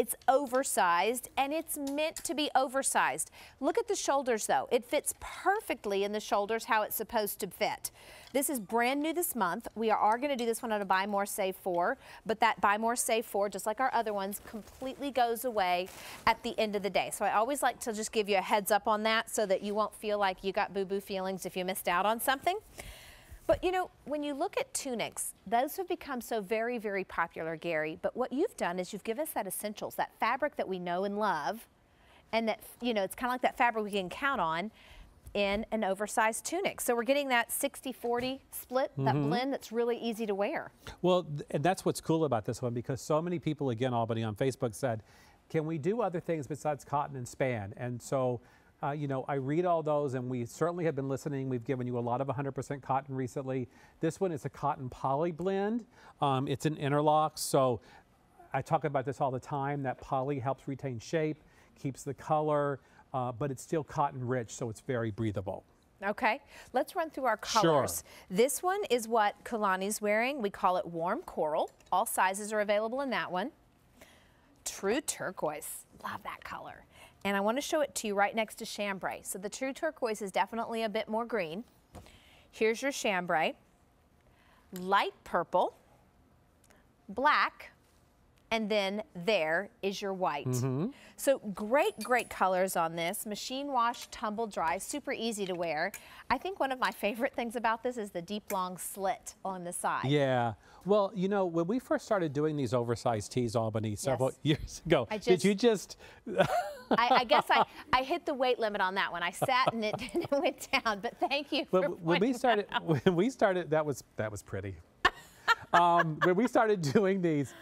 It's oversized and it's meant to be oversized. Look at the shoulders though. It fits perfectly in the shoulders how it's supposed to fit. This is brand new this month. We are going to do this one on a buy more save four, but that buy more save four, just like our other ones, completely goes away at the end of the day. So I always like to just give you a heads up on that so that you won't feel like you got boo-boo feelings if you missed out on something. But you know, when you look at tunics, those have become so very, very popular, Gary. But what you've done is you've given us that essentials, that fabric that we know and love, and that, you know, it's kind of like that fabric we can count on in an oversized tunic. So we're getting that 60-40 split, mm -hmm. that mm-hmm. blend that's really easy to wear. Well, and that's what's cool about this one because so many people, again, Albany on Facebook said, can we do other things besides cotton and span? And so, uh, you know, I read all those and we certainly have been listening. We've given you a lot of 100% cotton recently. This one is a cotton poly blend. Um, it's an interlock. So I talk about this all the time, that poly helps retain shape, keeps the color, uh, but it's still cotton rich, so it's very breathable. Okay, let's run through our colors. Sure. This one is what Kalani's wearing. We call it warm coral. All sizes are available in that one. True turquoise, love that color. And I want to show it to you right next to chambray. So the true turquoise is definitely a bit more green. Here's your chambray. Light purple, black, and then there is your white. Mm -hmm. So great, great colors on this. Machine wash, tumble dry, super easy to wear. I think one of my favorite things about this is the deep long slit on the side. Yeah. Well, you know, when we first started doing these oversized tees, Albany, several yes. years ago, just, did you just... I, I, guess I, I hit the weight limit on that one. I sat and it, and it went down, but thank you for when we started, When we started, that was, that was pretty. um, when we started doing these,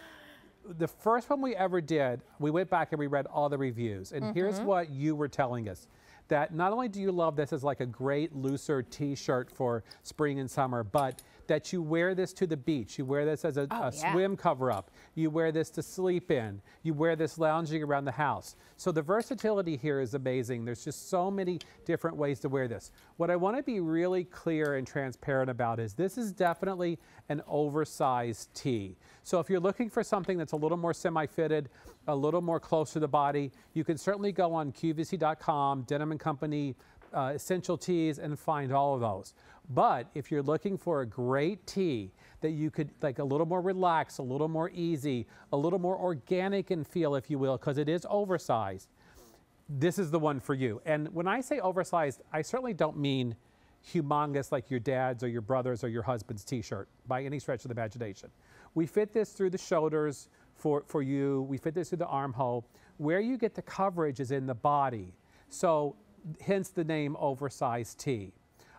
the first one we ever did, we went back and we read all the reviews. And mm -hmm. here's mm-hmm. what you were telling us that not only do you love this as like a great looser t-shirt for spring and summer, but that you wear this to the beach. You wear this as a, oh, a yeah. swim cover up. You wear this to sleep in. You wear this lounging around the house. So the versatility here is amazing. There's just so many different ways to wear this. What I want to be really clear and transparent about is this is definitely an oversized tee. So if you're looking for something that's a little more semi-fitted, a little more close to the body, you can certainly go on QVC.com, Denim & Company, uh, essential tees and find all of those. But if you're looking for a great tee that you could like a little more relaxed, a little more easy, a little more organic in feel, if you will, because it is oversized, this is the one for you. And when I say oversized, I certainly don't mean humongous like your dad's or your brother's or your husband's t-shirt by any stretch of the imagination. We fit this through the shoulders for, for you. We fit this through the armhole. Where you get the coverage is in the body. So hence the name oversized tee.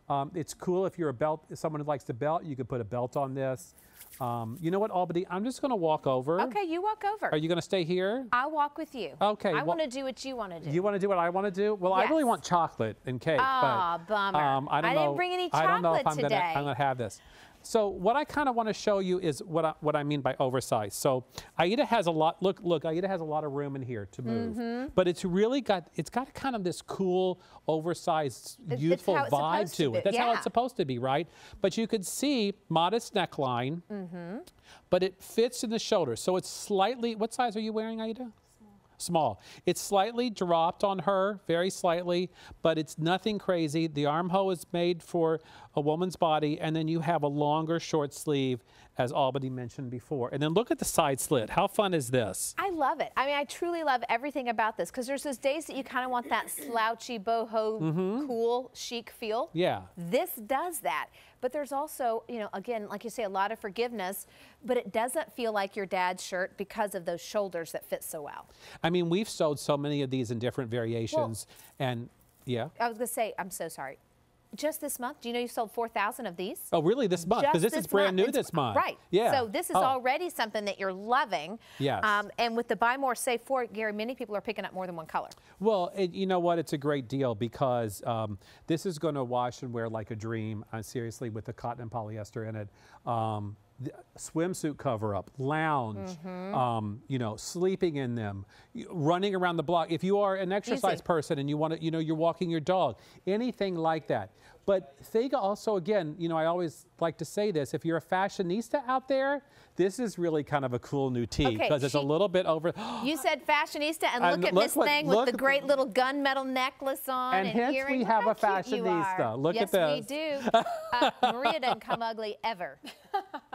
Um, it's cool if you're a belt, if someone who likes to belt, you could put a belt on this. Um, you know what, Albany? I'm just going to walk over. Okay, you walk over. Are you going to stay here? I'll walk with you. Okay. I well, want to do what you want to do. You want to do what I want to do? Well, yes. I really want chocolate and cake. Oh, but, bummer. Um, I, don't I know, didn't bring any chocolate I don't know if I'm today. Gonna, I'm going to have this. So what I kind of want to show you is what I, what I mean by oversized. So Aida has a lot, look, look, Aida has a lot of room in here to move, mm -hmm. but it's really got, it's got kind of this cool, oversized, youthful vibe to, to it. That's yeah. how it's supposed to be, right? But you could see modest neckline, mm -hmm. but it fits in the shoulders. So it's slightly, what size are you wearing, Aida? Small. It's slightly dropped on her, very slightly, but it's nothing crazy. The armhole is made for a woman's body, and then you have a longer short sleeve, as Albany mentioned before. And then look at the side slit. How fun is this? I love it. I mean, I truly love everything about this because there's those days that you kind of want that slouchy, boho, mm -hmm. cool, chic feel. Yeah. This does that. But there's also, you know, again, like you say, a lot of forgiveness, but it doesn't feel like your dad's shirt because of those shoulders that fit so well. I mean, we've sewed so many of these in different variations well, and yeah. I was going to say, I'm so sorry. Just this month, do you know you sold 4,000 of these? Oh, really? This month? Because this, this, is brand month. new it's, this month. Right. Yeah. So this is oh. already something that you're loving. Yes. Um, and with the buy more, save four, Gary, many people are picking up more than one color. Well, it, you know what? It's a great deal because um, this is going to wash and wear like a dream. Uh, seriously, with the cotton and polyester in it. Um, swimsuit cover up, lounge, mm -hmm. um, you know, sleeping in them, running around the block. If you are an exercise Easy. person and you want to, you know, you're walking your dog, anything like that. But think also, again, you know, I always like to say this if you're a fashionista out there, this is really kind of a cool new tee Okay, because it's a little bit over. You said fashionista, and And look at Miss Thing with the great little gunmetal necklace on. And And, hence we have a fashionista. Look at this. yes, we do. Uh, Maria doesn't come ugly ever.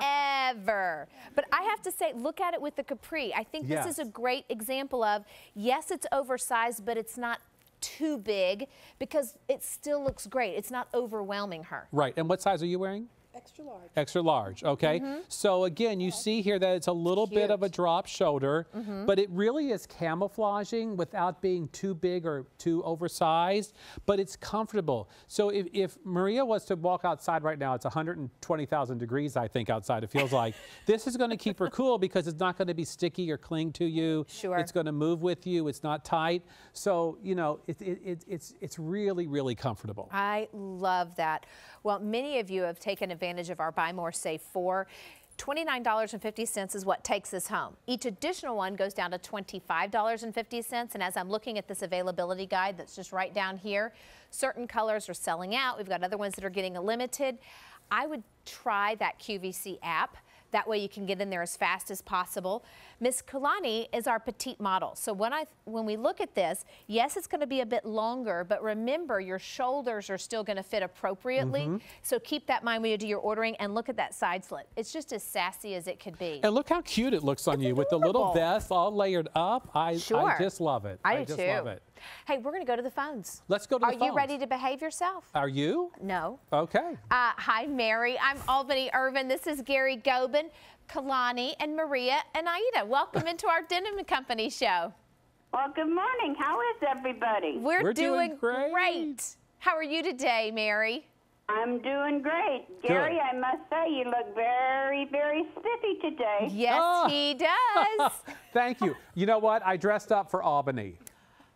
Ever. But I have to say, look at it with the capri. I think this is a great example of yes, it's oversized, but it's not too big because it still looks great. It's not overwhelming her. Right. And what size are you wearing? Extra large. Extra large, okay? Mm-hmm. So again, you see here that it's a little bit of a drop shoulder, mm-hmm. but it really is camouflaging without being too big or too oversized, but it's comfortable. So if, if Maria was to walk outside right now, it's 120,000 degrees, I think, outside, it feels like. this is gonna keep her cool because it's not gonna be sticky or cling to you. Sure. It's gonna move with you, it's not tight. So, you know, it, it, it, it's, it's really, really comfortable. I love that. Well, many of you have taken advantage of our Buy More Save 4. $29.50 is what takes us home. Each additional one goes down to $25.50. And as I'm looking at this availability guide that's just right down here, certain colors are selling out. We've got other ones that are getting limited. I would try that QVC app. That way you can get in there as fast as possible. Miss Kalani is our petite model. So when I when we look at this, yes, it's going to be a bit longer, but remember your shoulders are still going to fit appropriately. Mm-hmm. So keep that in mind when you do your ordering and look at that side slit. It's just as sassy as it could be. And look how cute it looks on you with the little vest all layered up. I, Sure. I just love it. I do just too. love it. Hey, we're going to go to the phones. Let's go to Are the phones. Are you ready to behave yourself? Are you? No. Okay. Uh, hi, Mary. I'm Albany Irvin. This is Gary Gobin, Kalani, and Maria and Aida. Welcome into our Denim and Company show. Well, good morning. How is everybody? We're, We're doing great. How are you today, Mary? I'm doing great. Gary, I must say you look very, very spiffy today. Yes, Oh. he does. Thank you. You know what? I dressed up for Albany.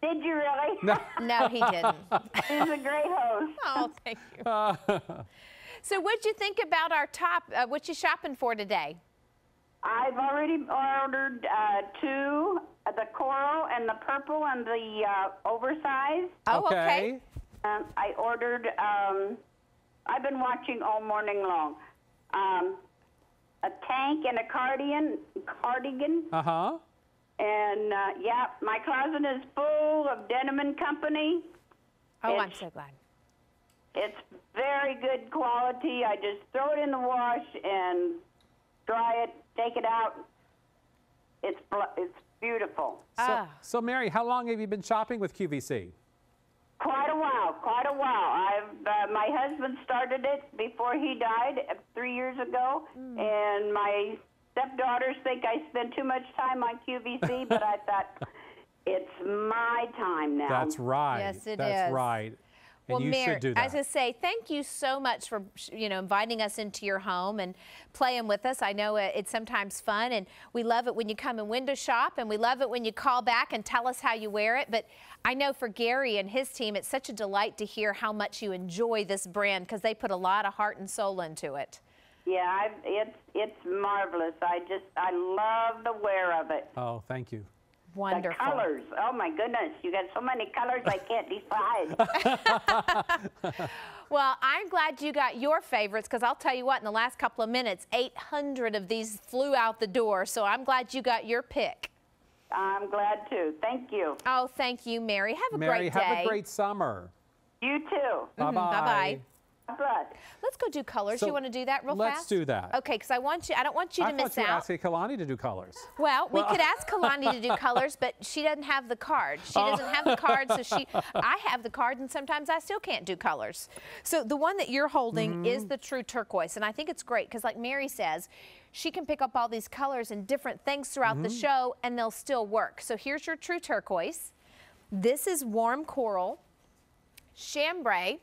Did you really? No. no, he didn't. He's a great host. Oh, thank you. so, what'd you think about our top? Uh, what you shopping for today? I've already ordered uh, two, uh, the coral and the purple and the uh, oversized. Oh, okay. Um, I ordered, um, I've been watching all morning long. Um, a tank and a cardigan, cardigan, Uh huh. And uh, yeah, my closet is full of Denim and Company. Oh, I'm so glad. It's very good quality. I just throw it in the wash and dry it, take it out. It's it's beautiful. So, Ah. so, Mary, how long have you been shopping with QVC? Quite a while, quite a while. I've uh, my husband started it before he died uh, three years ago, and my stepdaughters think I spend too much time on QVC, but I thought it's my time now. That's right. Yes, it That's is. right. And Well, you Mary, should do as I that. say, thank you so much for you know inviting us into your home and playing with us. I know it's sometimes fun, and we love it when you come and window shop, and we love it when you call back and tell us how you wear it. But I know for Gary and his team, it's such a delight to hear how much you enjoy this brand because they put a lot of heart and soul into it. Yeah, I've, it's it's marvelous. I just I love the wear of it. Oh, thank you. Wonderful. The colors. Oh my goodness, you got so many colors I can't decide. Well, I'm glad you got your favorites because I'll tell you what, in the last couple of minutes, 800 of these flew out the door. So I'm glad you got your pick. I'm glad too. Thank you. Oh, thank you, Mary. Have a Mary, great day. Mary, have a great summer. You too. Bye bye. bye-bye. Mm-hmm. God bless. Let's go do colors. So, you want to do that real fast? let's do that. Okay, because I want you. I don't want you I to thought miss you were out. asking Kalani to do colors. Well, we could ask Kalani to do colors, but she doesn't have the card. She Oh. doesn't have the card, so she. I have the card, and sometimes I still can't do colors. So the one that you're holding is Mm-hmm. the true turquoise, and I think it's great because, like Mary says, she can pick up all these colors and different things throughout the Mm-hmm. show, and they'll still work. So here's your true turquoise. This is warm coral, chambray.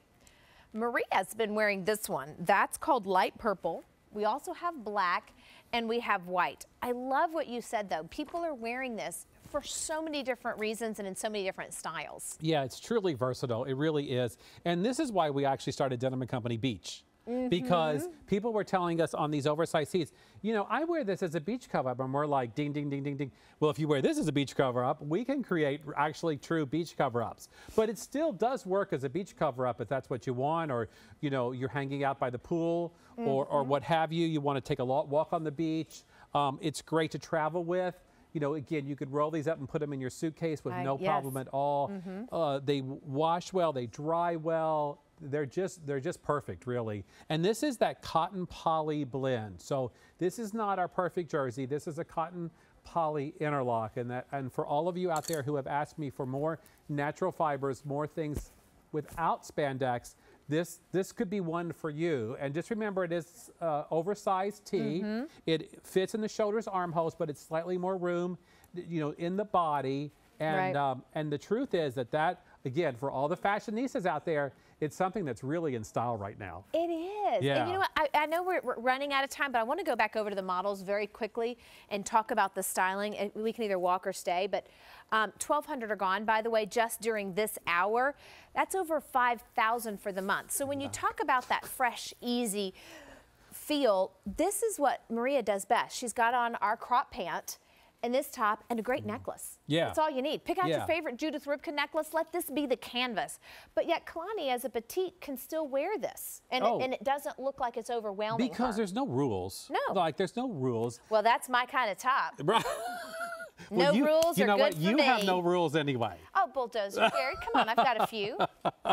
Maria's been wearing this one. That's called light purple. We also have black and we have white. I love what you said though. People are wearing this for so many different reasons and in so many different styles. Yeah, it's truly versatile. It really is. And this is why we actually started Denim Company Beach. Because people were telling us on these oversized seats, you know, I wear this as a beach cover up, and we're like, ding, ding, ding, ding, ding. Well, if you wear this as a beach cover up, we can create actually true beach cover ups. But it still does work as a beach cover up if that's what you want, or, you know, you're hanging out by the pool or, or what have you. You want to take a walk on the beach. Um, it's great to travel with. You know, again, you could roll these up and put them in your suitcase with no yes. problem at all. Uh, they wash well, they dry well. They're just they're just perfect, really. And this is that cotton poly blend. So this is not our perfect jersey. This is a cotton poly interlock. And that and for all of you out there who have asked me for more natural fibers, more things without spandex, this this could be one for you. And just remember, it is uh, oversized tee. Mm-hmm. It fits in the shoulders, armholes, but it's slightly more room, you know, in the body. And Right. um, and the truth is that that again, for all the fashionistas out there, it's something that's really in style right now. It is. Yeah. And you know what? I, I know we're, we're running out of time, but I want to go back over to the models very quickly and talk about the styling. And we can either walk or stay. But um, 1,200 are gone, by the way, just during this hour. That's over 5,000 for the month. So when you talk about that fresh, easy feel, this is what Maria does best. She's got on our crop pant. And this top and a great necklace. Mm. Yeah. That's all you need. Pick out your favorite Judith Ripka necklace. Let this be the canvas. But yet, Kalani, as a petite, can still wear this. And, Oh. it, and it doesn't look like it's overwhelming. Because her. there's no rules. No. Like there's no rules. Well, that's my kind of top. Right. No you, rules You are know good what? You have no rules anyway. Oh, bulldozer, Gary, come on, I've got a few.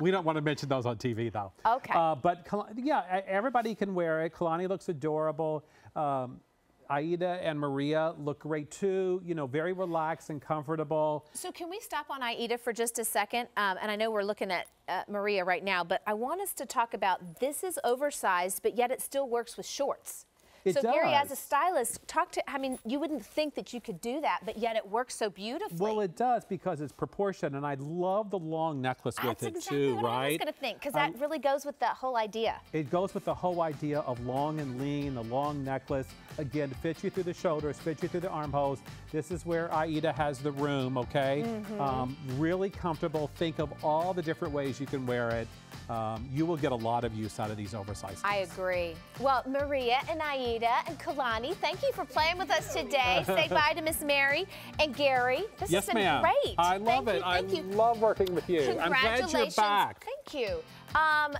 We don't want to mention those on TV though. Okay. Uh, but yeah, everybody can wear it. Kalani looks adorable. Um, Aida and Maria look great too. You know, very relaxed and comfortable. So can we stop on Aida for just a second? Um, and I know we're looking at uh, Maria right now, but I want us to talk about this is oversized, but yet it still works with shorts. It so Gary, as a stylist, talk to. I mean, you wouldn't think that you could do that, but yet it works so beautifully. Well, it does because it's proportioned, and I love the long necklace with That's it exactly too, what right? I was going to think, because that really goes with that whole idea. It goes with the whole idea of long and lean, the long necklace. Again, fits you through the shoulders, fits you through the armholes. This is where Aida has the room, okay? Mm-hmm. Um, really comfortable. Think of all the different ways you can wear it. Um, you will get a lot of use out of these oversized. I agree. Well, Maria and Aida and Kalani, thank you for playing with us today. Say bye to Miss Mary and Gary. This yes, has been ma'am. great. I love thank it. You, thank I you. love working with you. I'm glad you're Congratulations. back. Thank you. Um,